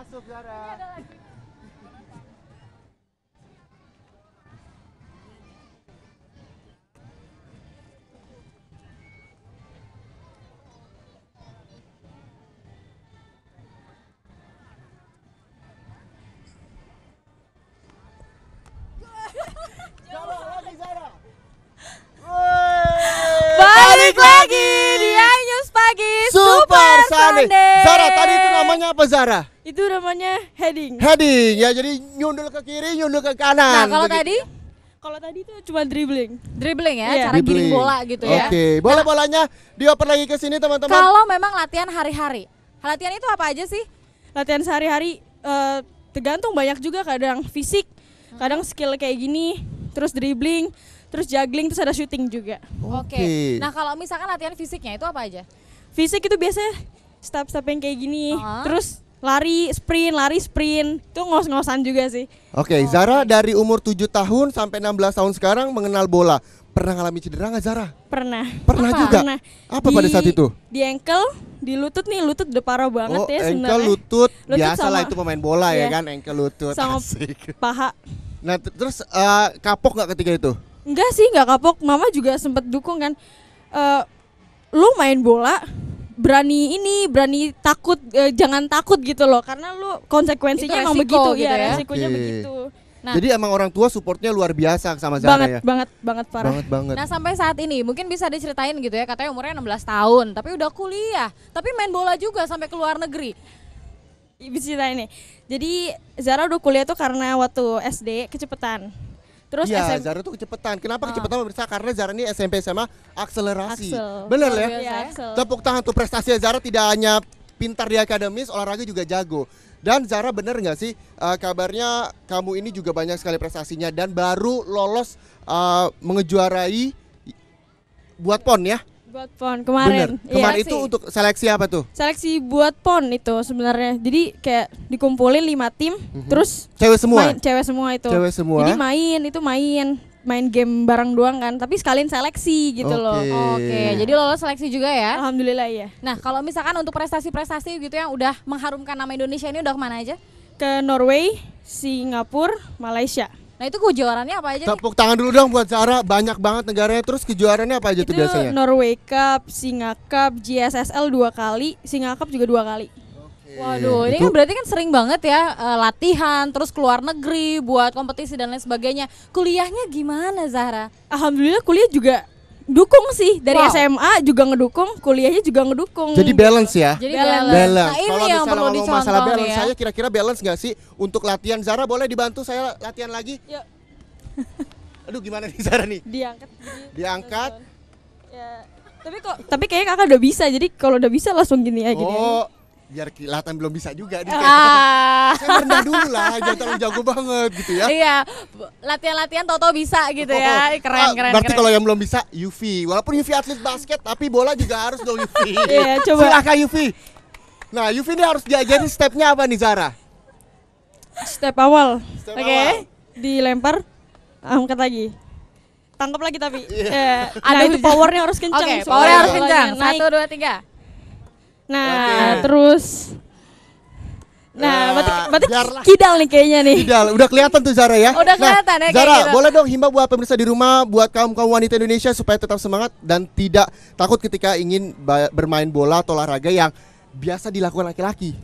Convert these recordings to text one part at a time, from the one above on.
untuk Zara. Zara, lagi Zara. Balik lagi di News Pagi Super Sunday. Sunday. Zara, tadi itu namanya apa Zara? Itu namanya heading. Heading ya, jadi nyundul ke kiri, nyundul ke kanan. Nah, kalau begitu. tadi Kalau tadi itu cuma dribbling. dribbling ya, Iya. cara giring Dribbling. bola gitu ya. Oke, bola bolanya dioper lagi ke sini teman-teman. Kalau memang latihan hari-hari. Latihan itu apa aja sih? Latihan sehari-hari eh, tergantung banyak juga kadang fisik, kadang skill kayak gini, terus dribbling, terus juggling, terus ada shooting juga. Oke. Nah, kalau misalkan latihan fisiknya itu apa aja? Fisik itu biasanya step-step yang kayak gini, Ah. terus lari, sprint, lari, sprint. Itu ngos-ngosan juga sih. Oke, Zara dari umur 7 tahun sampai 16 tahun sekarang mengenal bola. Pernah ngalami cedera nggak Zara? Pernah. Pernah Apa? juga. Pernah. Apa pada saat itu? Di ankle, di lutut nih, lutut udah parah banget oh, ya ankle sebenarnya. lutut, Lutut biasa lah itu pemain bola ya Iya. kan, ankle lutut. Sama Asik. paha. Nah, terus eh, kapok nggak ketika itu? Enggak sih, enggak kapok. Mama juga sempet dukung kan. Eh lu main bola berani ini, berani takut eh, jangan takut gitu loh karena lu konsekuensinya Itu emang resiko begitu gitu ya, ya. resikonya Oke. begitu. Nah. Jadi emang orang tua supportnya luar biasa sama Zara banget, ya. banget, banget parah. Banget banget. Nah, sampai saat ini mungkin bisa diceritain gitu ya, katanya umurnya 16 tahun, tapi udah kuliah, tapi main bola juga sampai ke luar negeri. Bisa cerita ini. Jadi Zara udah kuliah tuh karena waktu SD kecepetan. Terus Iya, SM Zara tuh kecepatan. Kenapa Ah. kecepatan pemirsa? Karena Zara ini SMP SMA akselerasi. Axel. Bener ya? Iya, ya. Axel. Tepuk tangan tuh prestasi Zara tidak hanya pintar di akademis, olahraga juga jago. Dan Zara bener nggak sih eh, kabarnya kamu ini juga banyak sekali prestasinya dan baru lolos eh, mengejuarai buat pon ya? Buat PON kemarin. Bener. Kemarin Iya itu sih. untuk seleksi apa tuh? seleksi buat PON itu sebenarnya. Jadi kayak dikumpulin lima tim, terus Cewek semua. main cewek semua itu. Cewek semua. Jadi main itu main main game bareng doang kan, tapi sekalian seleksi gitu loh. Oke. Oke, jadi lolos seleksi juga ya. Alhamdulillah ya. Nah, kalau misalkan untuk prestasi-prestasi gitu yang udah mengharumkan nama Indonesia ini udah ke mana aja? Ke Norway, Singapura, Malaysia. Nah, itu kejuaraannya apa aja nih? Tepuk tangan dulu dong buat Zara. Banyak banget negaranya. Terus kejuaraannya apa aja itu tuh biasanya? Norway Cup, Singa Cup, GSSL dua kali, Singa Cup juga dua kali. Waduh, ini kan berarti kan sering banget ya eh, latihan, terus keluar negeri buat kompetisi dan lain sebagainya. Kuliahnya gimana, Zahra? Alhamdulillah kuliah juga dukung sih dari Wow. SMA juga ngedukung, kuliahnya juga ngedukung. Jadi balance ya? Jadi Balance. balance. balance. Nah, ini Kalau yang misalnya perlu dicontoh masalah balance, ya. saya kira-kira balance nggak sih untuk latihan Zara boleh dibantu saya latihan lagi? Yuk. Aduh gimana nih Zara nih? diangkat Diangkat. ya. Tapi kok tapi kayaknya kakak udah bisa. Jadi kalau udah bisa langsung gini ya gini. Oh, biar kelihatan belum bisa juga nih. Ah. Saya rendah dulu lah, jangan terlalu jago banget gitu ya. Iya, latihan-latihan Toto bisa gitu ya. Oh, Keren, ah, keren, Berarti keren. kalau yang belum bisa UV, walaupun UV atlet basket, tapi bola juga harus dong UV. Iya, coba. Silakan UV. Nah, UV ini harus diajarin stepnya apa nih Zara? Step awal. Step Oke. awal. Dilempar angkat lagi. Tangkap lagi tapi. Iya. Ya. Nah, Aduh. itu powernya harus kencang. Oke, soalnya powernya harus kencang. Satu, dua, tiga. Nah, Oke. terus Nah, Nah, berarti, berarti biarlah. kidal nih kayaknya nih. Tidak, udah kelihatan tuh Zara ya. Udah kelihatan ya, Zara, gitu. boleh dong himbau buat pemirsa di rumah, buat kaum kaum wanita Indonesia supaya tetap semangat dan tidak takut ketika ingin bermain bola atau olahraga yang biasa dilakukan laki-laki.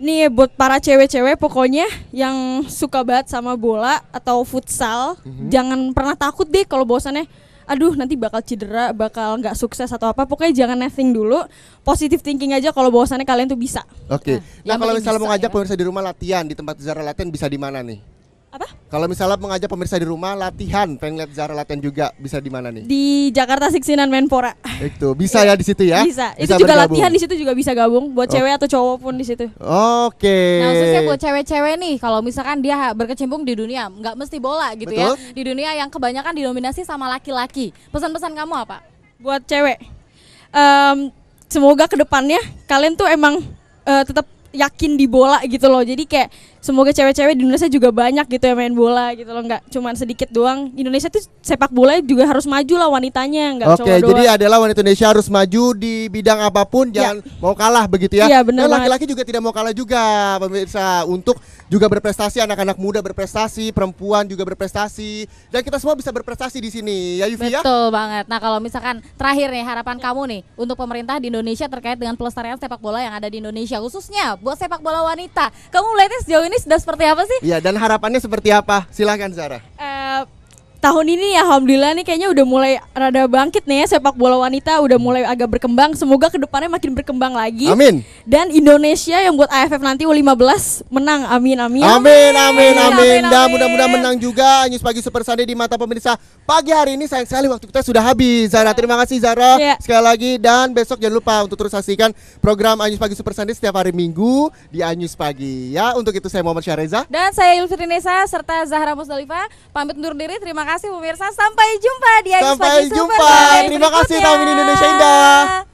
Nih buat para cewek-cewek pokoknya yang suka banget sama bola atau futsal, Mhm. jangan pernah takut deh kalau bosannya aduh nanti bakal cedera, bakal nggak sukses atau apa. Pokoknya jangan nothing dulu. Positive thinking aja kalau bosannya kalian tuh bisa. Oke. Nah, Nah, yang kalau misalnya bisa mau ngajak ya. pemirsa di rumah latihan di tempat Zara latihan bisa di mana nih? Kalau misalnya mengajak pemirsa di rumah latihan, pengen lihat Zara latihan juga bisa di mana nih? Di Jakarta Siksinan Menpora. Itu bisa ya di situ ya? Bisa. Itu juga bergabung. latihan di situ juga bisa gabung buat Oh. cewek atau cowok pun di situ. Oke. Nah, khususnya buat cewek-cewek nih, kalau misalkan dia berkecimpung di dunia, nggak mesti bola gitu ya. Betul. Di dunia yang kebanyakan didominasi sama laki-laki. Pesan-pesan kamu apa? Buat cewek. em, semoga ke depannya kalian tuh emang eh, tetap yakin di bola gitu loh. Jadi kayak semoga cewek-cewek di Indonesia juga banyak gitu yang main bola gitu loh, nggak cuman sedikit doang. Indonesia tuh sepak bola juga harus maju lah wanitanya, nggak Oke, jadi doang. adalah wanita Indonesia harus maju di bidang apa pun, Ya. jangan mau kalah begitu ya. Iya, bener laki-laki juga tidak mau kalah juga, pemirsa, untuk juga berprestasi, anak-anak muda berprestasi, perempuan juga berprestasi, dan kita semua bisa berprestasi di sini, ya Yufi ya. Betul banget. Nah kalau misalkan terakhir nih harapan kamu nih untuk pemerintah di Indonesia terkait dengan pelestarian sepak bola yang ada di Indonesia khususnya buat sepak bola wanita. Kamu melihatnya sejauh ini sudah seperti apa sih? Iya, dan harapannya seperti apa? Silahkan Zara. Eh, tahun ini ya alhamdulillah nih kayaknya udah mulai rada bangkit nih ya sepak bola wanita udah mulai agak berkembang. Semoga ke depannya makin berkembang lagi. Amin. Dan Indonesia yang buat AFF nanti U15 menang. Amin amin. Amin, amin, Amin, amin. amin, Dan mudah-mudahan menang juga News Pagi Super Sunday di mata pemirsa. Pagi hari ini sayang sekali waktu kita sudah habis. Zara, terima kasih Zara Iya. sekali lagi dan besok jangan lupa untuk terus saksikan program Anyus Pagi Super Sunday setiap hari Minggu di Anyus Pagi. Ya, untuk itu saya Muhammad Syareza. Dan saya Yulfitri Nesa serta Zahra Musdalifah pamit undur diri. Terima kasih pemirsa. Sampai jumpa di Agis Sampai Pagi jumpa. Terima kasih. Taman Indonesia Indah.